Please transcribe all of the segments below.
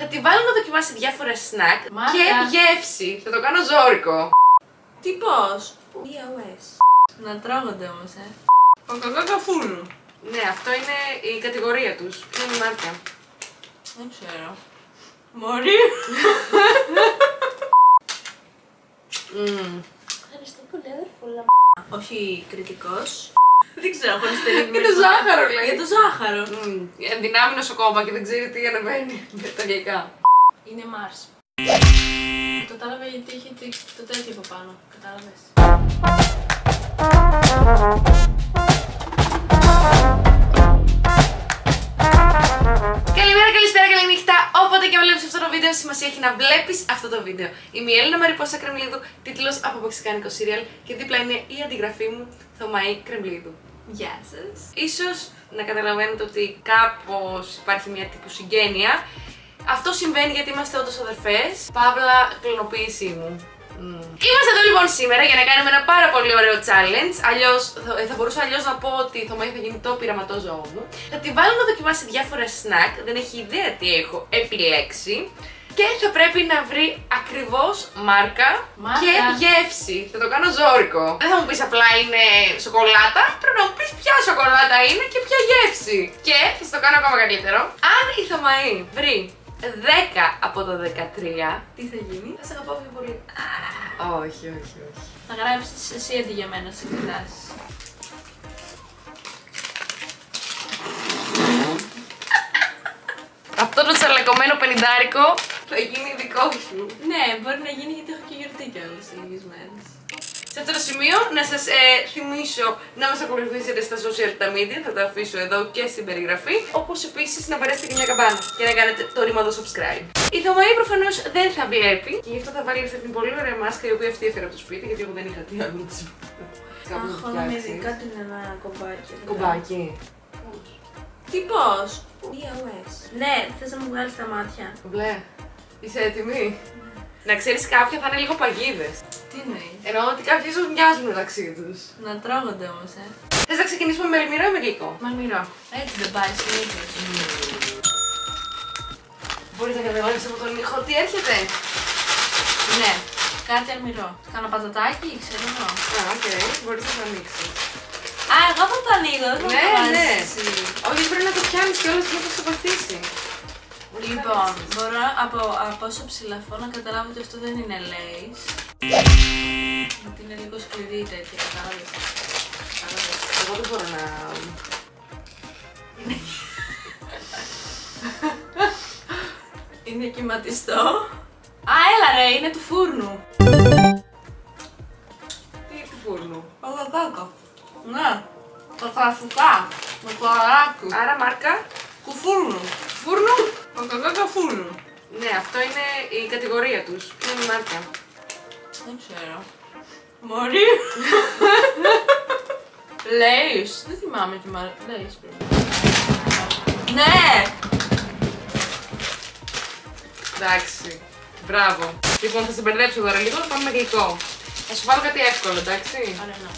Θα τη βάλω να δοκιμάσει διάφορα σνακ Μάρκα. και γεύση. Θα το κάνω ζόρικο. Τι πώς; EOS. Να τρώγονται όμως, ε. Ο κακά καφούρνου. Ναι, αυτό είναι η κατηγορία τους. Ποια είναι η μάρκα; Δεν ξέρω. Μωρή. Μμμ. Ευχαριστώ πολύ, αδερφούλα. Όχι κριτικός. Δεν ξέρω, χωρίς τελείως. Για το ζάχαρο, λέει. Για το ζάχαρο. Μμμ. Ενδυνάμινος ο κόμμα και δεν ξέρει τι ανεβαίνει με τα γλυκά. Είναι Mars. Το κατάλαβα γιατί είχε το- το τέτοιο από πάνω. Κατάλαβες. Καλημέρα, καλησπέρα, καληνύχτα. Όποτε και βλέπεις αυτό το βίντεο, σημασία έχει να βλέπεις αυτό το βίντεο. Είμαι η Έλληνα Μαριπόσα Κρεμλίδου, τίτλος από μεξικάνικο σύριαλ και δίπλα είναι η αντιγραφή μου, Θωμαή Κρεμλίδου. Γεια σας. Ίσως να καταλαβαίνετε ότι κάπως υπάρχει μια τύπου συγγένεια. Αυτό συμβαίνει γιατί είμαστε όντως αδερφές. Παύλα, κλωνοποίησή μου. Μμμ. Είμαστε εδώ λοιπόν σήμερα για να κάνουμε ένα πάρα πολύ ωραίο challenge. Αλλιώς θα, ε, θα μπορούσα αλλιώς να πω ότι η Θωμαή θα γίνει το πειραματό ζώο μου. Θα τη βάλω να δοκιμάσει διάφορα snack, δεν έχει ιδέα τι έχω επιλέξει. Και θα πρέπει να βρει ακριβώς μάρκα, Μάρκα. και γεύση. Θα το κάνω ζώρικο. Δεν θα μου πεις απλά είναι σοκολάτα. Πρέπει να μου πεις ποια σοκολάτα είναι και ποια γεύση. Και θα στο κάνω ακόμα καλύτερο. Αν η Θωμαή βρει 10 από το 13, Τι θα γίνει; θα σε αγαπάω πιο πολύ. Όχι, όχι, όχι. Θα γράψεις εσύ αντί για μένα στις εκτάσεις. Αυτό το τσαλακωμένο πενιντάρικο θα γίνει δικό σου. Ναι, μπορεί να γίνει γιατί έχω και γιορτή κιόλας σε λίγες μέρες. Σε αυτό το σημείο να σας ε, θυμίσω να μας ακολουθήσετε στα social τα media, θα τα αφήσω εδώ και στην περιγραφή, όπως επίσης να παρέσετε και μια καμπάνα και να κάνετε το ρήμα το subscribe. Η Θωμαή προφανώς δεν θα βλέπει και γι' αυτό θα βάλει αυτή την πολύ ωραία μάσκα η οποία αυτή έφερα από το σπίτι γιατί εγώ δεν είχα τι άλλο να της πω. Κάπου Αχ, να να με φτιάξεις. δει κάτι είναι ένα κομπάκι. Κομπάκι. Τι πώς; EOS. Ναι, θες να μου βγάλεις τα μάτια. Μπλε. Είσαι έτοιμη; Να ξέρεις κάποια θα είναι λίγο παγίδες. Τι εννοείς; Εννοώ ότι κάποιοι ίσως μοιάζουν μεταξύ τους. Να τρώγονται όμως, ε. Θες να ξεκινήσουμε με αλμυρό ή με γλυκό; Με αλμυρό. Έτσι δεν πάει συνήθως. Μπορείς να καταλάβεις από τον ήχο τι έρχεται; Ναι, κάτι αλμυρό. Κάνα πατατάκι, ξέρω εγώ. Α, οκ, μπορείς να το ανοίξεις. Α, εγώ θα το ανοίγω, δεν θα Ναι, το βάζεις ναι. εσύ. Όχι, πρέπει να το πιάνεις και όλες και θα σε πατήσει. Λοιπόν, μπορώ από, από όσο ψηλαφώ να καταλάβω ότι αυτό δεν είναι Lay's. Γιατί είναι λίγο σκληρή η τέτοια, κατάλαβες. Κατάλαβες. Εγώ δεν μπορώ να... Είναι κυματιστό. Α, έλα ρε, είναι του φούρνου. Τι του φούρνου; Παγακάκα. Ναι, τα φαφουκά. Με το αράκι. Άρα μάρκα Του φούρνου; Φούρνου. Παγακάκα φούρνου. Ναι, αυτό είναι η κατηγορία τους. Ποια είναι η μάρκα; Δεν ξέρω. Μωρή. Lay's. Δεν θυμάμαι τι μάρκα. Lay's πρέπει. Ναι! Εντάξει. Μπράβο. Λοιπόν, θα σε μπερδέψω τώρα λίγο, θα πάμε με γλυκό. Θα σου βάλω κάτι εύκολο, εντάξει. Ωραία, ναι.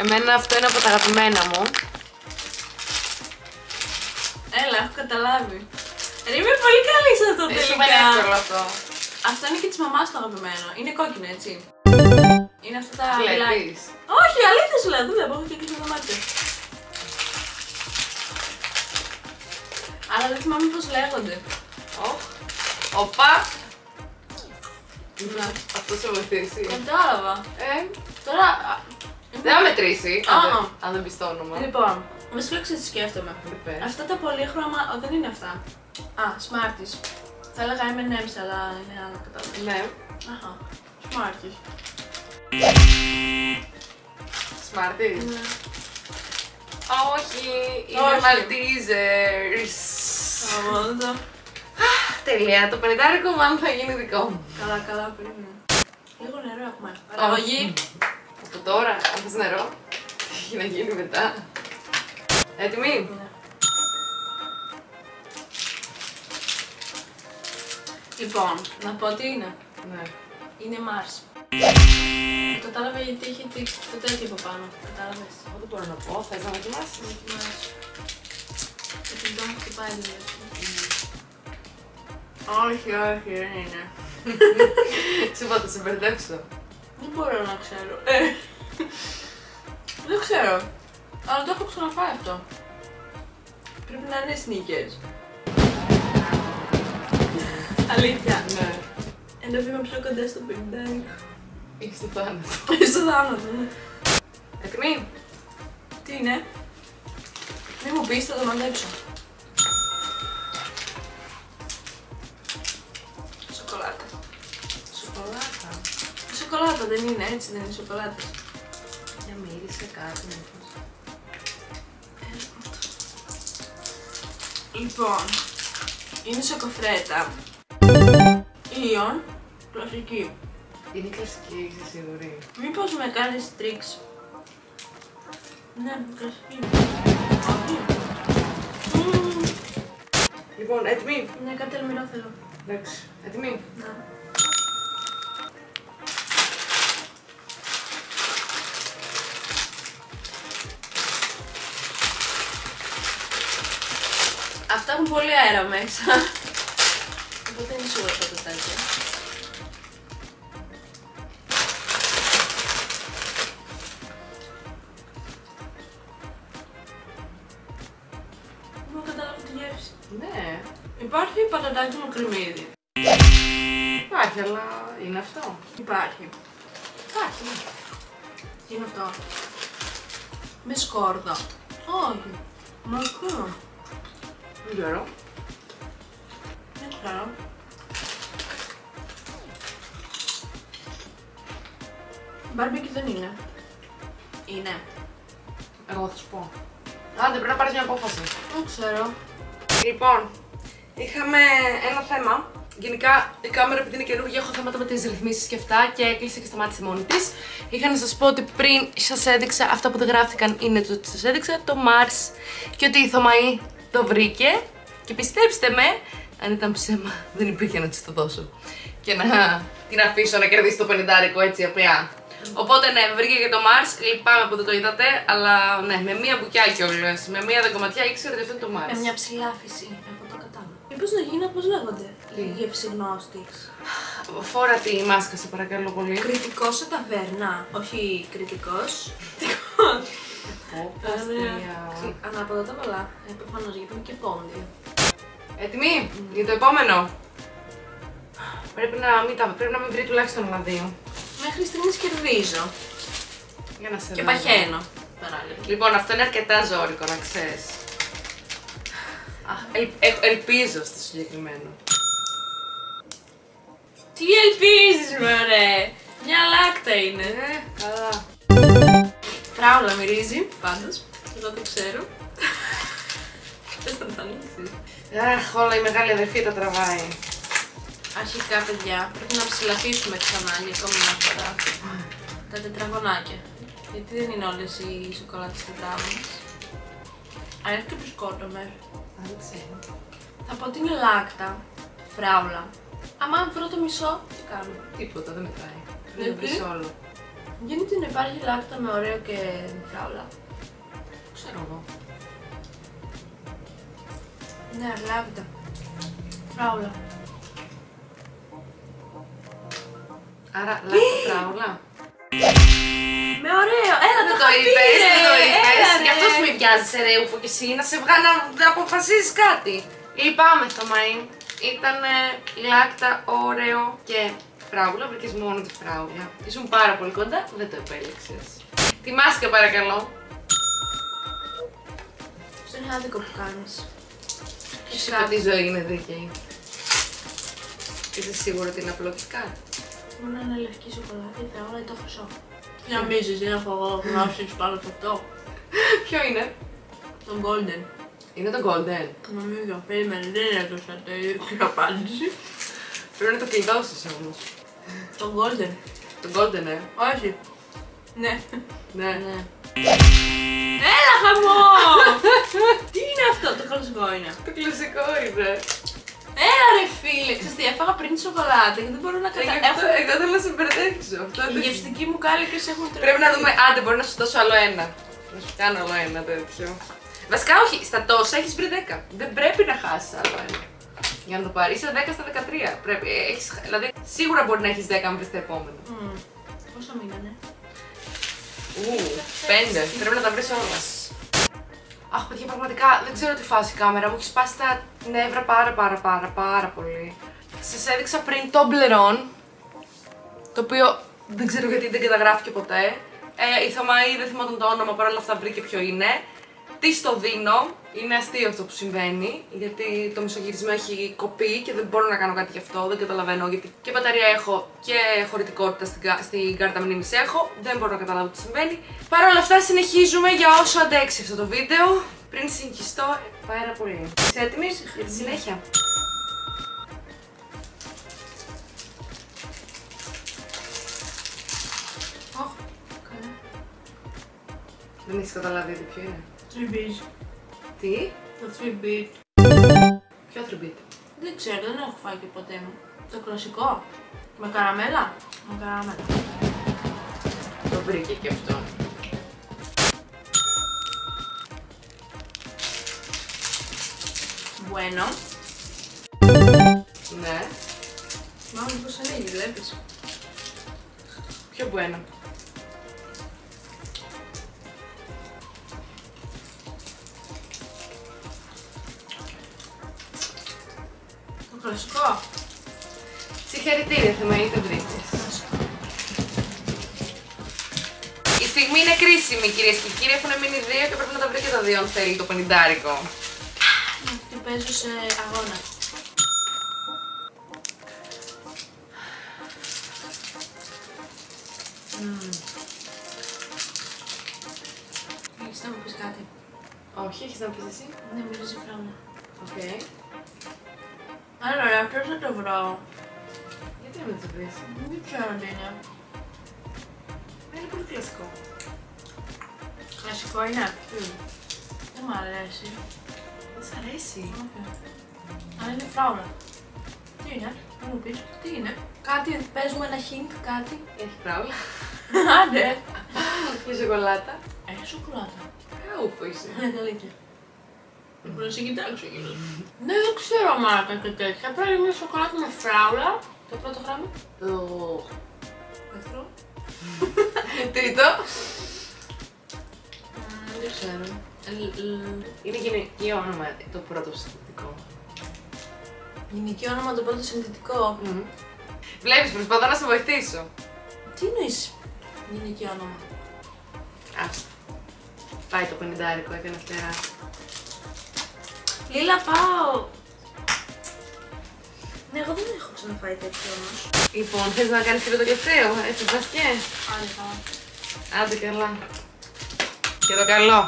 Εμένα αυτό είναι από τα αγαπημένα μου. Έλα, έχω καταλάβει. Ρε, είμαι πολύ καλή σε αυτό Ε, Σου φαίνεται εύκολο τελικά. αυτό. Αυτό είναι και της μαμάς το αγαπημένο. Είναι κόκκινο, έτσι. Είναι αυτά τα Βλέπεις. μπλάκια. Όχι, αλήθεια σου λέω, δεν βλέπω, έχω και κλείσει τα μάτια. Αλλά δεν θυμάμαι πώς λέγονται. Οχ. Οπα. Να. Αυτό σε βοηθήσει. Κατάλαβα. Ε, Τώρα. α, δεν θα μετρήσει. Α. αν δεν- Αν δεν πεις το όνομα. Λοιπόν, βασικά ξέρεις τι σκέφτομαι. Δεν πες. Αυτά τα πολύχρωμα. Ω, δεν είναι αυτά. Α, Smarties. Θα έλεγα M&M's, αλλά είναι άλλα κατάλαβα. Ναι. Αχα. Smarties. Smarties; Ναι. Όχι, είναι Όχι. Maltesers. Ω, το- Τέλεια, το πενιντάρικο μάλλον θα γίνει δικό μου. Καλά, καλά, περίμενε. Λίγο νερό έχουμε. Παραγωγή. Από τώρα, αν θες νερό, τι έχει να γίνει μετά. Έτοιμοι. Λοιπόν, να πω τι είναι. Ναι. Είναι Mars. Το κατάλαβα γιατί είχε το, το τέτοιο από πάνω. Κατάλαβες; Εγώ δεν μπορώ να πω, θες να δοκιμάσεις; Με τη Mars. Το κινητό μου χτυπάει λίγο. Όχι, όχι, δεν είναι. Σου είπα θα σε μπερδέψω. Δεν μπορώ να ξέρω. Ε, δεν ξέρω. Αλλά το έχω ξαναφάει αυτό. Πρέπει να είναι sneakers. Αλήθεια. Ναι. Ένα βήμα πιο κοντά στο 50. Είσαι στο θάνατο. Στο θάνατο, ναι. Έτοιμη; Τι είναι; Μη μου πεις, θα το μαντέψω. Σοκολάτα. Σοκολάτα. Σοκολάτα δεν είναι, έτσι δεν είναι σοκολάτα. Για μύρισε κάτι μήπως. Λοιπόν, είναι σοκοφρέτα. Ιον, κλασική. Είναι κλασική, είσαι σίγουρη. Μήπως με κάνεις τρίξ. Ναι, κλασική. Όχι. Μμμ. Λοιπόν, έτοιμη. Ναι, κάτι αλμυρό θέλω. Εντάξει, έτοιμη. Ναι. Αυτά έχουν πολύ αέρα μέσα. Οπότε είναι σίγουρα τα ποτάκια. Δεν μπορώ να καταλάβω τη γεύση. Ναι. Υπάρχει πατατάκι με κρεμμύδι. Υπάρχει, αλλά είναι αυτό. Υπάρχει. Υπάρχει. Τι είναι αυτό. Με σκόρδα. Όχι. Μακρό. Δεν ξέρω. Δεν ξέρω. Μπάρμπεκι δεν είναι. Είναι. Εγώ θα σου πω. Άντε, πρέπει να πάρεις μια απόφαση. Δεν ξέρω. Λοιπόν, είχαμε ένα θέμα. Γενικά η κάμερα επειδή είναι καινούργια έχω θέματα με τις ρυθμίσεις και αυτά και έκλεισε και σταμάτησε μόνη της. Είχα να σας πω ότι πριν σας έδειξα αυτά που δεν γράφτηκαν είναι το ότι σας έδειξα το Mars και ότι η Θωμαή το βρήκε και πιστέψτε με, αν ήταν ψέμα δεν υπήρχε να της το δώσω και να την αφήσω να κερδίσει το 50 έτσι απλά. Οπότε ναι, βρήκε και το Mars, λυπάμαι που δεν το είδατε, αλλά ναι, με μία μπουκιά κιόλας, με μία δεκοματιά ήξερε ότι αυτό είναι το Mars. Με μια ψηλάφιση από το κατάλαβα. Μήπως να γίνει όπως λέγονται. Τι; Γεύση γνώστης; Φόρα τη μάσκα σε παρακαλώ πολύ. Κριτικός σε ταβέρνα. Όχι κριτικός. Πω, πω, αστεία. Ανάποδα τα πολλά. Ε, προφανώς γιατί είναι και πόντι. Έτοιμοι για το επόμενο; Πρέπει να μην, τα, πρέπει να μην βρει τουλάχιστον ένα δύο. Μέχρι στιγμής κερδίζω. Για να σε Και δω. παχαίνω. Παράλληλα. Λοιπόν, αυτό είναι αρκετά ζώρικο να ξέρεις. Αχ, ελ, ε- ελπίζω στο συγκεκριμένο. Τι ελπίζεις μωρέ! Μια λάκτα είναι. Ε, καλά. Φράουλα μυρίζει, πάντως. Εγώ το ξέρω. Θες να το ανοίξεις. Αχ, όλα η μεγάλη αδερφή τα τραβάει. Αρχικά, παιδιά, πρέπει να ψηλαφίσουμε ξανά για ακόμη μια φορά τα τετραγωνάκια. Γιατί δεν είναι όλες οι σοκολάτες τετράγωνες. Αρέσει και μπισκότο με. Α, δεν ξέρω. Θα πω ότι είναι Lacta, φράουλα. Άμα βρω το μισό, τι κάνω; Τίποτα, δεν μετράει. Γιατί; Δεν βρεις όλο. Γιατί να υπάρχει Lacta με Oreo και φράουλα. Ξέρω εγώ. Ναι, Lacta. Φράουλα. Άρα, λάθος φράουλα. Με Oreo, έλα Δεν το το είχα πει, είπες, ρε, δεν το είπες. έλα, Γι' αυτό ρε. σου με βιάζεις ρε ούφο και εσύ, να σε βγάλω να, να αποφασίσεις κάτι. Λυπάμαι Θωμαή. Ήταν λάκτα, ωραίο και φράουλα. Βρήκες μόνο τη φράουλα. Ήσουν πάρα πολύ κοντά, δεν το επέλεξες. Τη μάσκα παρακαλώ. Αυτό είναι άδικο που κάνεις. Σου είπα ότι η ζωή είναι δίκαιη. Είσαι σίγουρο ότι είναι απλό kickart. Μπορεί να είναι λευκή σοκολάτα ή φράουλα ή το χρυσό. Τι νομίζεις, δεν έχω εγώ γνώσεις πάνω σε αυτό. Ποιο είναι; Το golden. Είναι το golden. Νομίζω, περίμενε, δεν έδωσα την απάντηση. Πρέπει να το κλειδώσεις όμως. Το golden. Το golden, ε. Όχι. Ναι. Ναι. Ναι. Έλα χαμό! Τι είναι αυτό, το κλασικό είναι; Το κλασικό είναι. Έλα ρε φίλε, ξέρεις τι, έφαγα πριν τη σοκολάτα και δεν μπορώ να Ε, γι' καταλάβω. αυτό- Εγώ θέλω να σε μπερδέψω. Αυτό Οι δεν- γευστικοί μου κάλικες έχουν τρελαθεί. Πρέπει να δούμε. Άντε, μπορεί να σου δώσω άλλο ένα. Να σου κάνω άλλο ένα τέτοιο. Βασικά, όχι, στα τόσα έχεις βρει 10. Δεν πρέπει να χάσεις άλλο ένα. Για να το πάρεις, είσαι 10 στα 13. Πρέπει, έχεις, δηλαδή, σίγουρα μπορεί να έχεις 10 αν βρεις τα επόμενα. Μμμ. Πόσα μείνανε; Ου, 5. Πρέπει να τα βρεις όλα. Αχ, παιδιά, πραγματικά δεν ξέρω τι φάση η κάμερα μου. Έχει σπάσει τα νεύρα πάρα πάρα πάρα πάρα πολύ. Σας έδειξα πριν το μπλερόν. Το οποίο δεν ξέρω γιατί δεν καταγράφηκε ποτέ. Ε, η Θωμαή δεν θυμόταν το όνομα, παρόλα αυτά βρήκε ποιο είναι. Τι το δίνω. Είναι αστείο αυτό που συμβαίνει, γιατί το μισογυρισμό έχει κοπεί και δεν μπορώ να κάνω κάτι γι' αυτό. Δεν καταλαβαίνω γιατί και μπαταρία έχω και χωρητικότητα στην, κα- στην κάρτα μνήμης έχω. Δεν μπορώ να καταλάβω τι συμβαίνει. Παρ' όλα αυτά, συνεχίζουμε για όσο αντέξει αυτό το βίντεο. Πριν συγχυστώ πάρα πολύ. Είσαι έτοιμης; Για τη συνέχεια. Αχ, καλά. Δεν έχεις καταλάβει ήδη ποιο είναι. 3 bit. Τι; Το 3 bit. Ποιο attribute. Δεν ξέρω, δεν έχω φάει και ποτέ μου. Το κλασικό. Με καραμέλα; Με καραμέλα. Το βρήκε και αυτό. Bueno. Ναι. Μάλλον πώς ανοίγει, βλέπεις; Πιο bueno. Το κλασικό. Συγχαρητήρια, Θεμαή, το βρήκες. Η στιγμή είναι κρίσιμη, κυρίες και κύριοι. Έχουν μείνει δύο και πρέπει να τα βρει και τα δύο αν θέλει το πενιντάρικο. Και παίζω σε αγώνα. Έχεις να μου πεις κάτι. Όχι, έχεις να πεις εσύ. Ναι, μυρίζει το βρω. Γιατί να μην το βρεις; Δεν ξέρω τι είναι. Είναι πολύ κλασικό. Κλασικό είναι. Δεν μ' αρέσει. Δεν σ' αρέσει. Όχι. Αλλά είναι φράουλα. Τι είναι, να μου πεις, τι είναι; Κάτι, πες μου ένα hint, κάτι. Έχει πράουλα. Άντε. Και σοκολάτα. Έχει σοκολάτα. Καούφο είσαι. Είναι καλύτερα. Μπορώ να σε κοιτάξω εκείνο. Ναι, δεν ξέρω μάρκα και τέτοια. Πρέπει μια σοκολάτα με φράουλα. Το πρώτο γράμμα. Οχ. Δεύτερο. Τρίτο. Μμμ, Δεν ξέρω. Ε, ε, Είναι γυναικείο όνομα το πρώτο συστατικό. Γυναικείο όνομα το πρώτο συνθετικό. Βλέπεις, προσπαθώ να σε βοηθήσω. Τι εννοείς γυναικείο όνομα. Α, πάει το πενιντάρικο, έκανε φτερά. Λίλα πάω. Ναι, εγώ δεν έχω ξαναφάει τέτοιο όμως. Λοιπόν, θες να κάνεις και το τελευταίο, έτσι πας και. Άντε καλά. Άντε καλά. Και το καλό.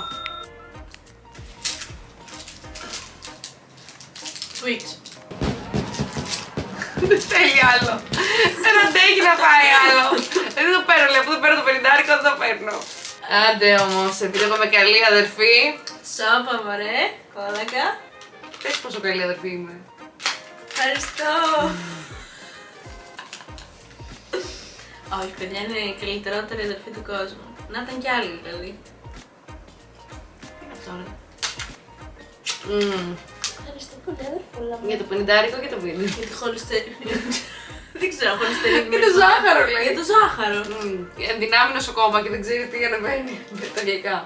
Twix. Δεν θέλει άλλο. Δεν αντέχει να φάει άλλο. Δεν το παίρνω, λέει, αφού δεν παίρνω το πενιντάρικο, δεν το παίρνω. Άντε όμως, επειδή εγώ είμαι καλή αδερφή, Σώπα μωρέ, κόλακα. Πες πόσο καλή αδερφή είμαι. Ευχαριστώ. Όχι, παιδιά, είναι η καλύτερότερη αδερφή του κόσμου. Να ήταν κι άλλοι, δηλαδή. Τι είναι αυτό, ρε. Μμμ. Ευχαριστώ πολύ, αδερφούλα μου. Για το πενιντάρικο και το βίντεο. Για τη χολυστερίνη. Δεν ξέρω, χολυστερίνη. Για το ζάχαρο, λέει. Για το ζάχαρο. Ενδυνάμει ακόμα και δεν ξέρει τι ανεβαίνει με τα γλυκά.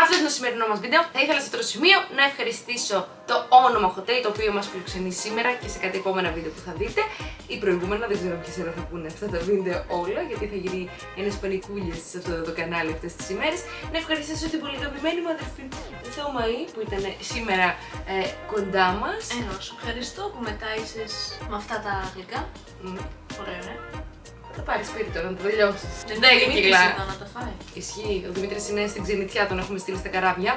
Αυτό είναι το σημερινό μας βίντεο. Θα ήθελα σε αυτό το σημείο να ευχαριστήσω το όνομα hotel το οποίο μας φιλοξενεί σήμερα και σε κάτι επόμενα βίντεο που θα δείτε. Ή προηγούμενα, δεν ξέρω ποιες ώρα θα πούνε αυτά τα βίντεο όλα, γιατί θα γίνει ένας πανικούλια σε αυτό το κανάλι αυτές τις ημέρες. Να ευχαριστήσω την πολύ αγαπημένη μου αδερφή Θεομαή που ήταν σήμερα ε, κοντά μας. Εγώ σου ευχαριστώ που μετά είσαι με αυτά τα γλυκά. Πολύ ωραία. Θα το πάρεις σπίτι τώρα να το τελειώσεις. Δεν Δεν Δημήτρης κιλά. εδώ να τα φάει. Ισχύει, ο Δημήτρης είναι στην ξενιτιά, τον έχουμε στείλει στα καράβια.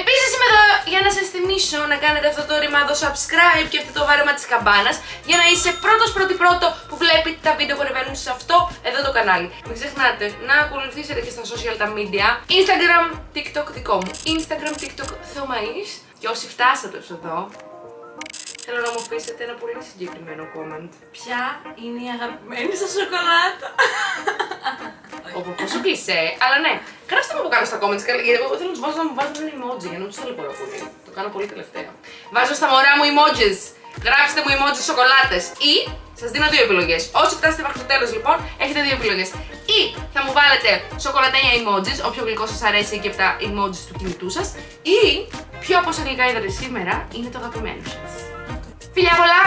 Επίσης είμαι εδώ για να σας θυμίσω να κάνετε αυτό το ρημάδο subscribe και αυτό το βάρεμα της καμπάνας για να είσαι πρώτος πρώτη πρώτο που βλέπει τα βίντεο που ανεβαίνουν σε αυτό εδώ το κανάλι. Μην ξεχνάτε να ακολουθήσετε και στα social τα media Instagram, TikTok δικό μου. Instagram, TikTok Θεομαής. Και όσοι φτάσατε ως εδώ, θέλω να μου αφήσετε ένα πολύ συγκεκριμένο comment. Ποια είναι η αγαπημένη σας σοκολάτα; Όπω πόσο κλεισέ, αλλά ναι. Γράψτε μου από κάτω στα comments. καλά, Γιατί εγώ θέλω να τους βάζω να μου βάζουν ένα emoji για να τους ταλαιπωρώ πολύ. Το κάνω πολύ τελευταία. Βάζω στα μωρά μου emojis. Γράψτε μου emojis σοκολάτες ή σας δίνω δύο επιλογές. Όσοι φτάσετε μέχρι το τέλος λοιπόν, έχετε δύο επιλογές. Ή θα μου βάλετε σοκολατένια emojis, όποιο γλυκό σας αρέσει και από τα emojis του κινητού σας. Ή ποιο από όσα γλυκά είδατε σήμερα είναι το αγαπημένο σας. Φιλιά πολλά!